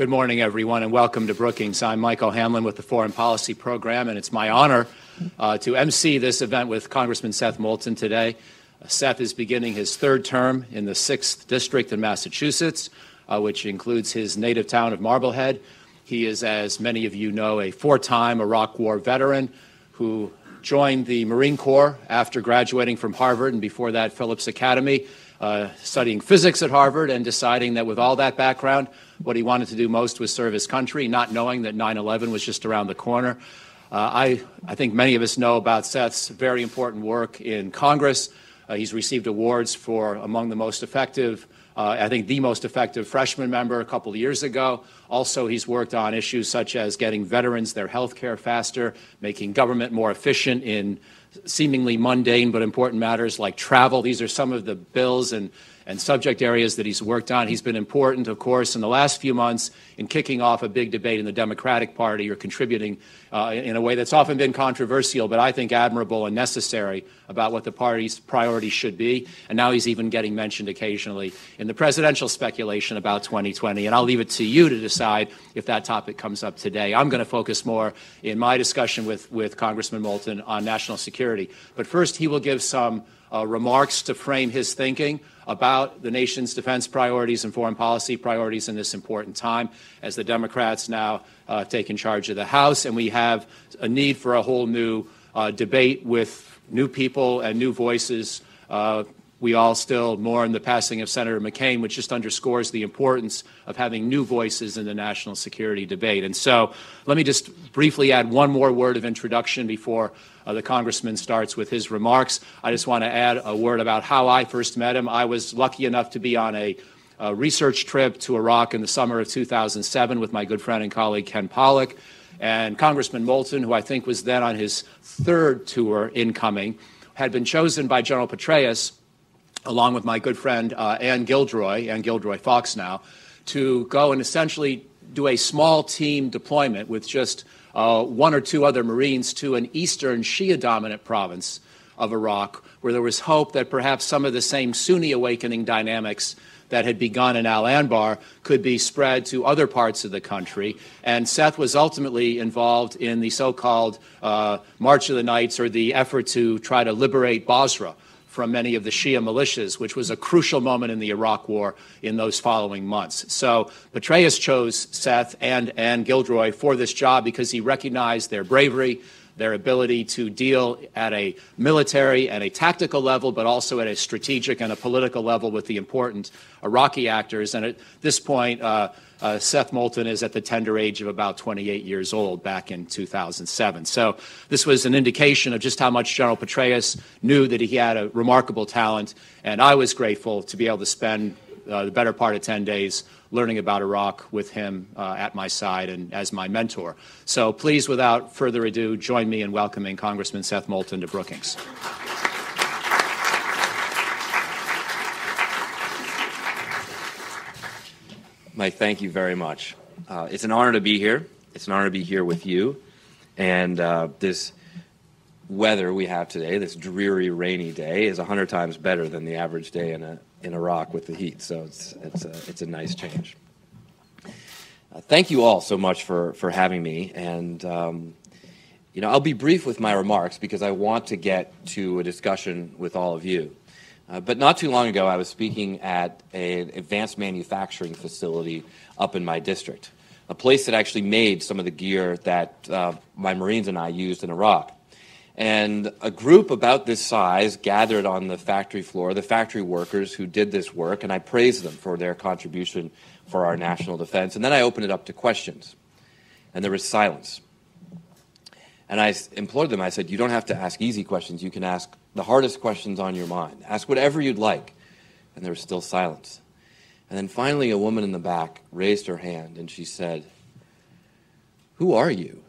Good morning, everyone, and welcome to Brookings. I'm Michael O'Hanlon with the Foreign Policy Program, and it's my honor uh, to MC this event with Congressman Seth Moulton today. Uh, Seth is beginning his third term in the 6th District in Massachusetts, uh, which includes his native town of Marblehead. He is, as many of you know, a four time Iraq War veteran who joined the Marine Corps after graduating from Harvard and before that, Phillips Academy uh, studying physics at Harvard and deciding that with all that background, what he wanted to do most was serve his country, not knowing that 9 11 was just around the corner. Uh, I, I think many of us know about Seth's very important work in Congress. Uh, he's received awards for among the most effective, uh, I think the most effective freshman member a couple of years ago. Also, he's worked on issues such as getting veterans their health care faster, making government more efficient in seemingly mundane but important matters like travel. These are some of the bills and, and subject areas that he's worked on. He's been important, of course, in the last few months in kicking off a big debate in the Democratic Party or contributing uh, in a way that's often been controversial, but I think admirable and necessary about what the party's priorities should be. And now he's even getting mentioned occasionally in the presidential speculation about 2020. And I'll leave it to you to decide if that topic comes up today. I'm going to focus more in my discussion with, with Congressman Moulton on national security. But first, he will give some uh, remarks to frame his thinking about the nation's defense priorities and foreign policy priorities in this important time as the Democrats now uh, take in charge of the House, and we have a need for a whole new uh, debate with new people and new voices. Uh, we all still mourn the passing of Senator McCain, which just underscores the importance of having new voices in the national security debate. And so let me just briefly add one more word of introduction before uh, the congressman starts with his remarks. I just want to add a word about how I first met him. I was lucky enough to be on a, a research trip to Iraq in the summer of 2007 with my good friend and colleague Ken Pollack. And Congressman Moulton, who I think was then on his third tour incoming, had been chosen by General Petraeus, along with my good friend uh, Ann Gilderoy, Ann Gilderoy Fox now, to go and essentially do a small team deployment with just uh, one or two other Marines to an eastern Shia dominant province of Iraq, where there was hope that perhaps some of the same Sunni awakening dynamics that had begun in Al Anbar could be spread to other parts of the country. And Seth was ultimately involved in the so called uh, March of the Knights or the effort to try to liberate Basra from many of the Shia militias, which was a crucial moment in the Iraq War in those following months. So Petraeus chose Seth and Ann Gilderoy for this job because he recognized their bravery, their ability to deal at a military and a tactical level, but also at a strategic and a political level with the important Iraqi actors. And at this point, uh, uh, Seth Moulton is at the tender age of about 28 years old back in 2007. So this was an indication of just how much General Petraeus knew that he had a remarkable talent, and I was grateful to be able to spend uh, the better part of 10 days learning about Iraq with him uh, at my side and as my mentor. So please, without further ado, join me in welcoming Congressman Seth Moulton to Brookings. Mike, thank you very much. Uh, it's an honor to be here. It's an honor to be here with you. And uh, this weather we have today, this dreary, rainy day, is 100 times better than the average day in, a, in Iraq with the heat. So it's, it's, a, it's a nice change. Uh, thank you all so much for, for having me. And, um, you know, I'll be brief with my remarks because I want to get to a discussion with all of you. Uh, but not too long ago, I was speaking at an advanced manufacturing facility up in my district, a place that actually made some of the gear that uh, my Marines and I used in Iraq. And a group about this size gathered on the factory floor, the factory workers who did this work, and I praised them for their contribution for our national defense. And then I opened it up to questions, and there was silence. And I implored them, I said, You don't have to ask easy questions. You can ask the hardest questions on your mind. Ask whatever you'd like. And there was still silence. And then finally, a woman in the back raised her hand and she said, Who are you?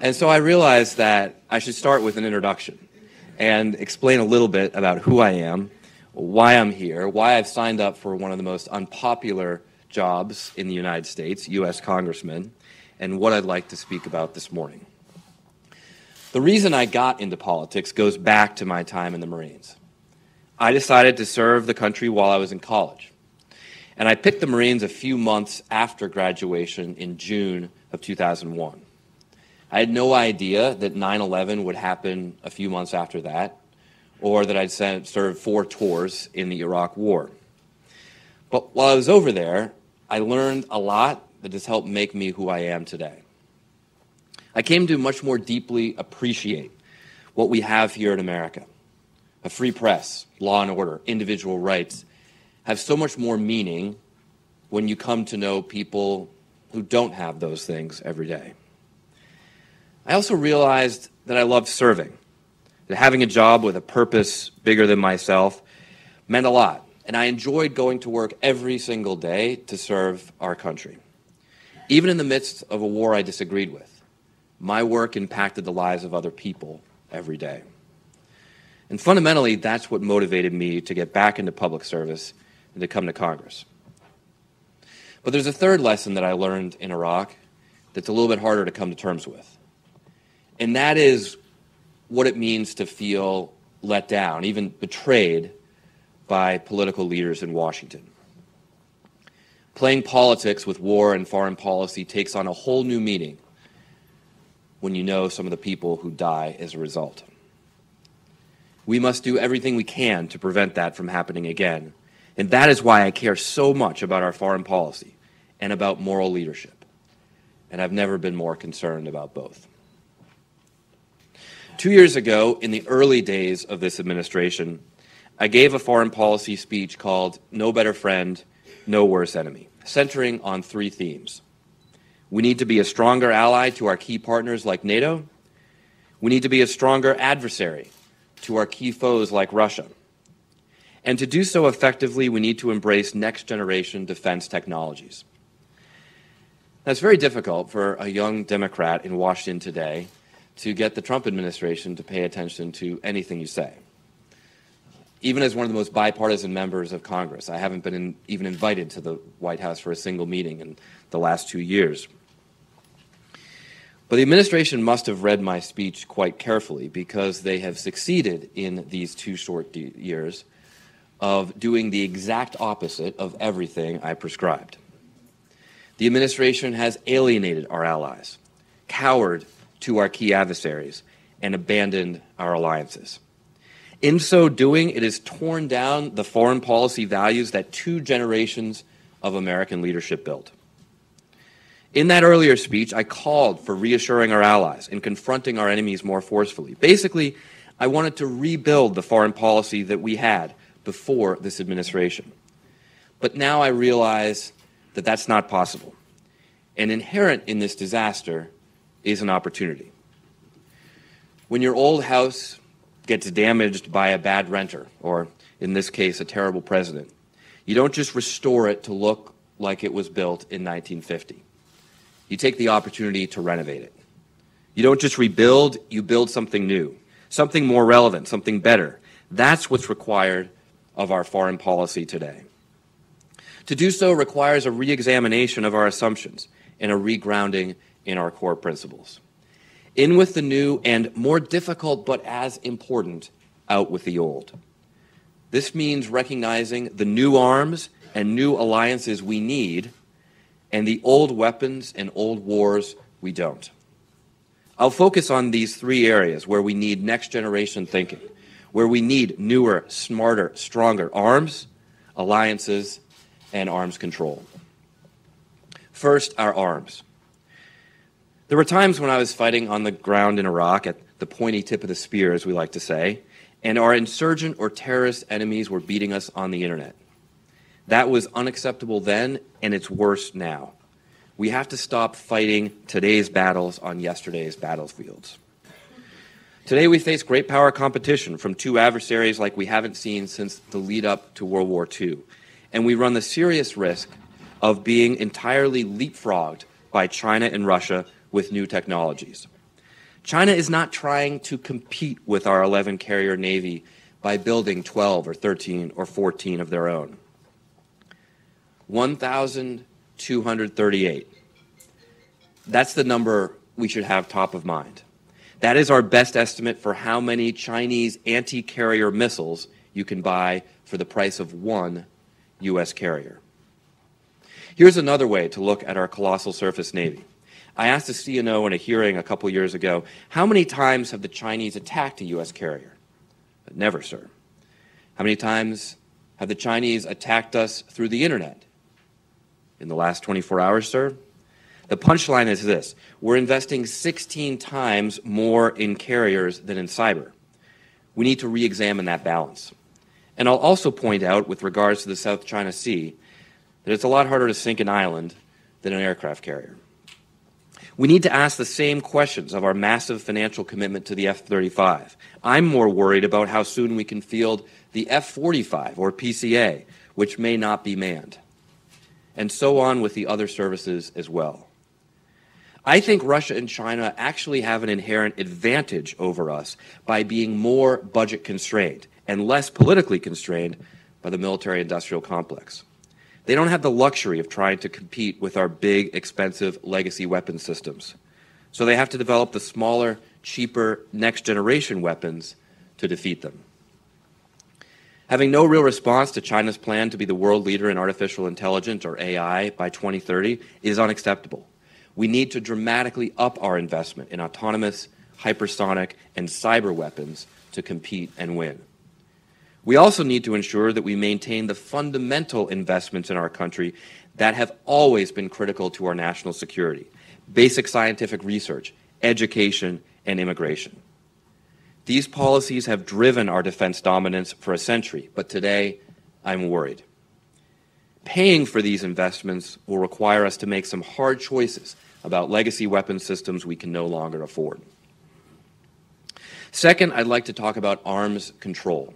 And so I realized that I should start with an introduction and explain a little bit about who I am, why I'm here, why I've signed up for one of the most unpopular jobs in the United States, U.S. Congressman, and what I'd like to speak about this morning. The reason I got into politics goes back to my time in the Marines. I decided to serve the country while I was in college. And I picked the Marines a few months after graduation in June of 2001. I had no idea that 9 11 would happen a few months after that, or that I'd served four tours in the Iraq War. But while I was over there, I learned a lot that has helped make me who I am today. I came to much more deeply appreciate what we have here in America. A free press, law and order, individual rights have so much more meaning when you come to know people who don't have those things every day. I also realized that I loved serving, that having a job with a purpose bigger than myself meant a lot, and I enjoyed going to work every single day to serve our country. Even in the midst of a war I disagreed with, my work impacted the lives of other people every day. And fundamentally, that's what motivated me to get back into public service and to come to Congress. But there's a third lesson that I learned in Iraq that's a little bit harder to come to terms with and that is what it means to feel let down, even betrayed by political leaders in Washington. Playing politics with war and foreign policy takes on a whole new meaning when you know some of the people who die as a result. We must do everything we can to prevent that from happening again. And that is why I care so much about our foreign policy and about moral leadership. And I've never been more concerned about both. Two years ago, in the early days of this administration, I gave a foreign policy speech called No Better Friend, No Worse Enemy, centering on three themes. We need to be a stronger ally to our key partners like NATO. We need to be a stronger adversary to our key foes like Russia. And to do so effectively, we need to embrace next generation defense technologies. That's very difficult for a young Democrat in Washington today to get the Trump administration to pay attention to anything you say. Even as one of the most bipartisan members of Congress, I haven't been in, even invited to the White House for a single meeting in the last two years. But the administration must have read my speech quite carefully because they have succeeded in these two short years of doing the exact opposite of everything I prescribed. The administration has alienated our allies, cowered to our key adversaries and abandoned our alliances. In so doing, it has torn down the foreign policy values that two generations of American leadership built. In that earlier speech, I called for reassuring our allies and confronting our enemies more forcefully. Basically, I wanted to rebuild the foreign policy that we had before this administration. But now I realize that that's not possible. And inherent in this disaster is an opportunity. When your old house gets damaged by a bad renter, or in this case, a terrible president, you don't just restore it to look like it was built in 1950. You take the opportunity to renovate it. You don't just rebuild, you build something new, something more relevant, something better. That's what's required of our foreign policy today. To do so requires a re examination of our assumptions and a regrounding in our core principles. In with the new and more difficult but as important, out with the old. This means recognizing the new arms and new alliances we need and the old weapons and old wars we don't. I'll focus on these three areas where we need next generation thinking, where we need newer, smarter, stronger arms, alliances, and arms control. First, our arms. There were times when I was fighting on the ground in Iraq at the pointy tip of the spear, as we like to say, and our insurgent or terrorist enemies were beating us on the internet. That was unacceptable then, and it's worse now. We have to stop fighting today's battles on yesterday's battlefields. Today, we face great power competition from two adversaries like we haven't seen since the lead up to World War II. And we run the serious risk of being entirely leapfrogged by China and Russia with new technologies. China is not trying to compete with our 11 carrier Navy by building 12 or 13 or 14 of their own. 1,238. That's the number we should have top of mind. That is our best estimate for how many Chinese anti carrier missiles you can buy for the price of one U.S. carrier. Here's another way to look at our colossal surface navy. I asked the CNO in a hearing a couple years ago, how many times have the Chinese attacked a U.S. carrier? Never, sir. How many times have the Chinese attacked us through the internet? In the last 24 hours, sir? The punchline is this we're investing 16 times more in carriers than in cyber. We need to re examine that balance. And I'll also point out, with regards to the South China Sea, that it's a lot harder to sink an island than an aircraft carrier. We need to ask the same questions of our massive financial commitment to the F 35. I'm more worried about how soon we can field the F 45 or PCA, which may not be manned. And so on with the other services as well. I think Russia and China actually have an inherent advantage over us by being more budget constrained and less politically constrained by the military industrial complex. They don't have the luxury of trying to compete with our big, expensive legacy weapon systems. So they have to develop the smaller, cheaper, next generation weapons to defeat them. Having no real response to China's plan to be the world leader in artificial intelligence, or AI, by 2030 is unacceptable we need to dramatically up our investment in autonomous, hypersonic, and cyber weapons to compete and win. We also need to ensure that we maintain the fundamental investments in our country that have always been critical to our national security basic scientific research, education, and immigration. These policies have driven our defense dominance for a century, but today I'm worried. Paying for these investments will require us to make some hard choices about legacy weapon systems we can no longer afford. Second, I'd like to talk about arms control.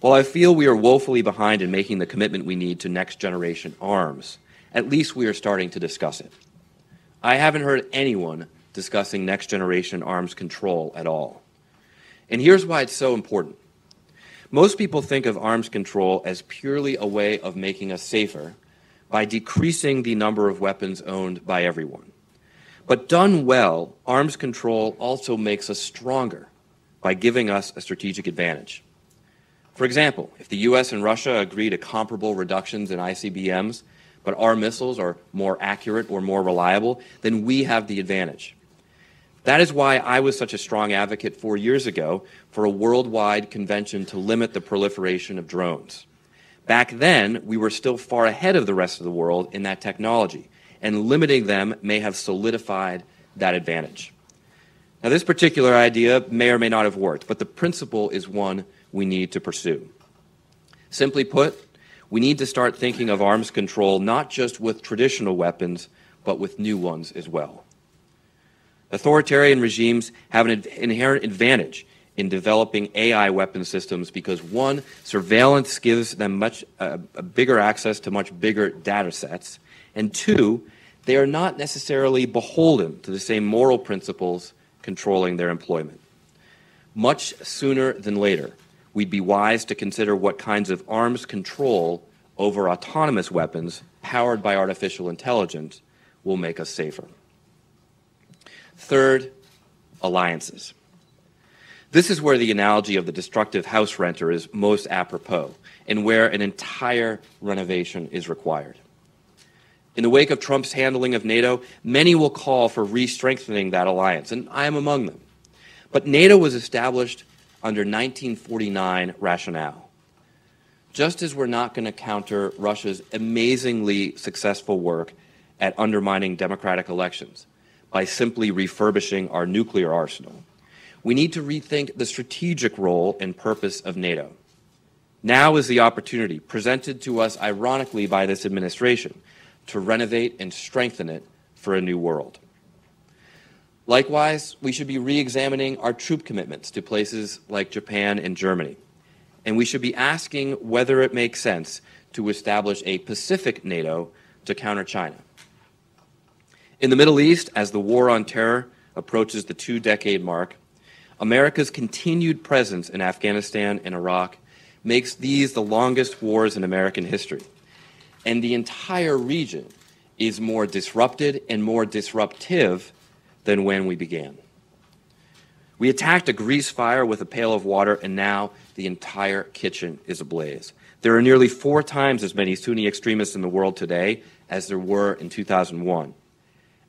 While I feel we are woefully behind in making the commitment we need to next generation arms, at least we are starting to discuss it. I haven't heard anyone discussing next generation arms control at all. And here's why it's so important. Most people think of arms control as purely a way of making us safer by decreasing the number of weapons owned by everyone. But done well, arms control also makes us stronger by giving us a strategic advantage. For example, if the US and Russia agree to comparable reductions in ICBMs, but our missiles are more accurate or more reliable, then we have the advantage. That is why I was such a strong advocate four years ago for a worldwide convention to limit the proliferation of drones. Back then, we were still far ahead of the rest of the world in that technology, and limiting them may have solidified that advantage. Now, this particular idea may or may not have worked, but the principle is one we need to pursue. Simply put, we need to start thinking of arms control not just with traditional weapons, but with new ones as well. Authoritarian regimes have an inherent advantage in developing AI weapon systems because one, surveillance gives them much uh, bigger access to much bigger data sets, and two, they are not necessarily beholden to the same moral principles controlling their employment. Much sooner than later, we'd be wise to consider what kinds of arms control over autonomous weapons powered by artificial intelligence will make us safer. Third, alliances. This is where the analogy of the destructive house renter is most apropos and where an entire renovation is required. In the wake of Trump's handling of NATO, many will call for re strengthening that alliance, and I am among them. But NATO was established under 1949 rationale. Just as we're not going to counter Russia's amazingly successful work at undermining democratic elections by simply refurbishing our nuclear arsenal, we need to rethink the strategic role and purpose of NATO. Now is the opportunity, presented to us ironically by this administration, to renovate and strengthen it for a new world. Likewise, we should be re examining our troop commitments to places like Japan and Germany. And we should be asking whether it makes sense to establish a Pacific NATO to counter China. In the Middle East, as the war on terror approaches the two decade mark, America's continued presence in Afghanistan and Iraq makes these the longest wars in American history. And the entire region is more disrupted and more disruptive than when we began. We attacked a grease fire with a pail of water, and now the entire kitchen is ablaze. There are nearly four times as many Sunni extremists in the world today as there were in 2001.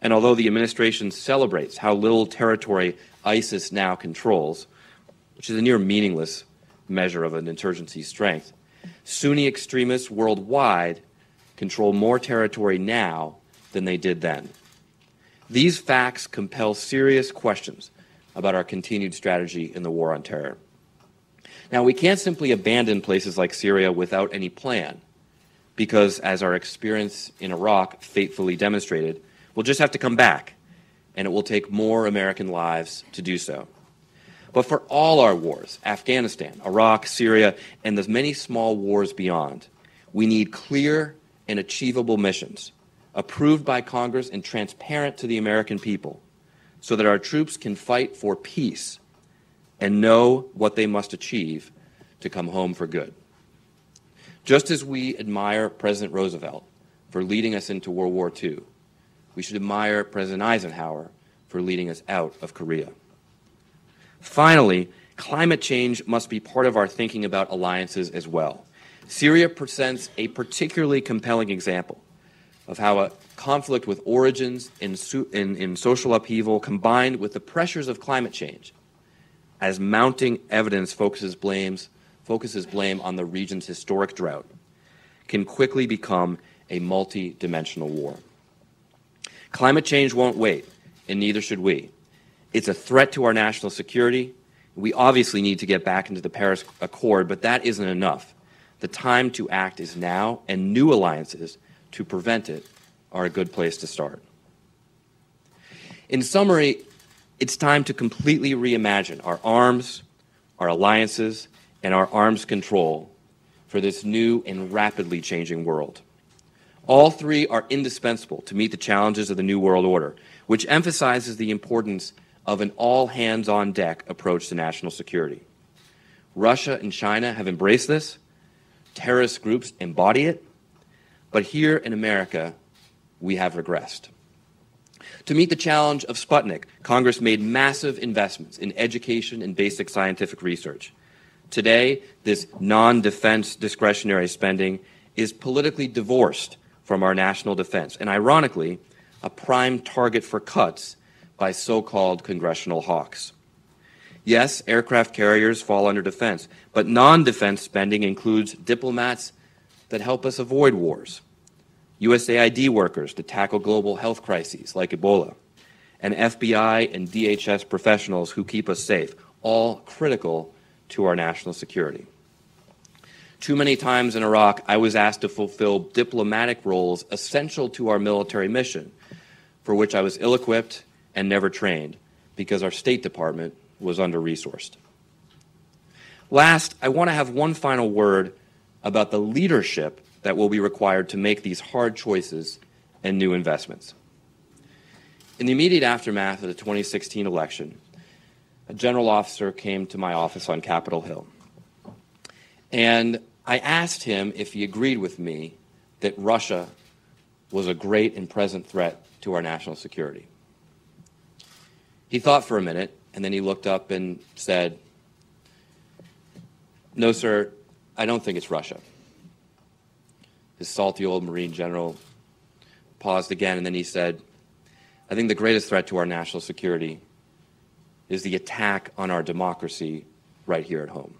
And although the administration celebrates how little territory ISIS now controls, which is a near meaningless measure of an insurgency's strength, Sunni extremists worldwide control more territory now than they did then. These facts compel serious questions about our continued strategy in the war on terror. Now, we can't simply abandon places like Syria without any plan, because as our experience in Iraq faithfully demonstrated, we'll just have to come back, and it will take more American lives to do so. But for all our wars, Afghanistan, Iraq, Syria, and the many small wars beyond, we need clear and achievable missions, approved by Congress and transparent to the American people, so that our troops can fight for peace and know what they must achieve to come home for good. Just as we admire President Roosevelt for leading us into World War II, we should admire President Eisenhower for leading us out of Korea. Finally, climate change must be part of our thinking about alliances as well. Syria presents a particularly compelling example of how a conflict with origins in, in, in, social upheaval combined with the pressures of climate change as mounting evidence focuses, blames, focuses blame on the region's historic drought can quickly become a multi-dimensional war. Climate change won't wait, and neither should we. It's a threat to our national security. We obviously need to get back into the Paris Accord, but that isn't enough. The time to act is now, and new alliances to prevent it are a good place to start. In summary, it's time to completely reimagine our arms, our alliances, and our arms control for this new and rapidly changing world. All three are indispensable to meet the challenges of the New World Order, which emphasizes the importance of an all hands on deck approach to national security. Russia and China have embraced this, terrorist groups embody it, but here in America, we have regressed. To meet the challenge of Sputnik, Congress made massive investments in education and basic scientific research. Today, this non defense discretionary spending is politically divorced from our national defense, and ironically, a prime target for cuts by so called congressional hawks. Yes, aircraft carriers fall under defense, but non defense spending includes diplomats that help us avoid wars, USAID workers to tackle global health crises like Ebola, and FBI and DHS professionals who keep us safe, all critical to our national security. Too many times in Iraq, I was asked to fulfill diplomatic roles essential to our military mission, for which I was ill equipped and never trained because our State Department was under resourced. Last, I want to have one final word about the leadership that will be required to make these hard choices and new investments. In the immediate aftermath of the 2016 election, a general officer came to my office on Capitol Hill. And I asked him if he agreed with me that Russia was a great and present threat to our national security. He thought for a minute, and then he looked up and said, No, sir, I don't think it's Russia. His salty old Marine general paused again, and then he said, I think the greatest threat to our national security is the attack on our democracy right here at home.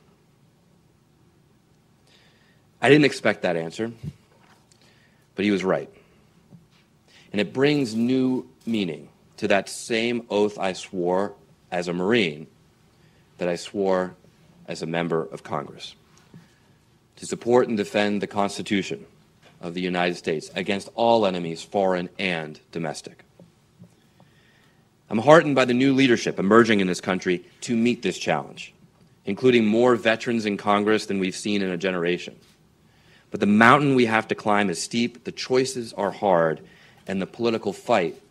I didn't expect that answer, but he was right. And it brings new meaning to that same oath I swore as a Marine that I swore as a member of Congress to support and defend the Constitution of the United States against all enemies, foreign and domestic. I'm heartened by the new leadership emerging in this country to meet this challenge, including more veterans in Congress than we've seen in a generation. But the mountain we have to climb is steep, the choices are hard, and the political fight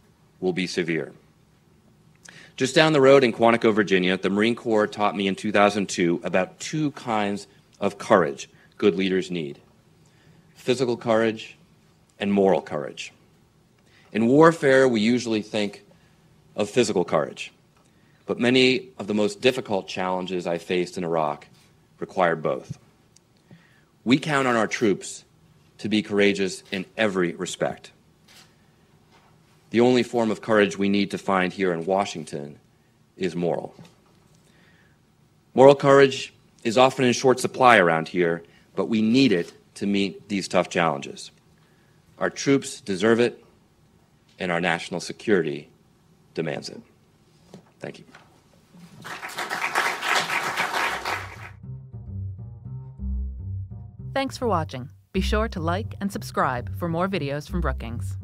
will be severe. Just down the road in Quantico, Virginia, the Marine Corps taught me in 2002 about two kinds of courage good leaders need physical courage and moral courage. In warfare, we usually think of physical courage, but many of the most difficult challenges I faced in Iraq required both. We count on our troops to be courageous in every respect. The only form of courage we need to find here in Washington is moral. Moral courage is often in short supply around here, but we need it to meet these tough challenges. Our troops deserve it, and our national security demands it. Thank you. Thanks for watching. Be sure to like and subscribe for more videos from Brookings.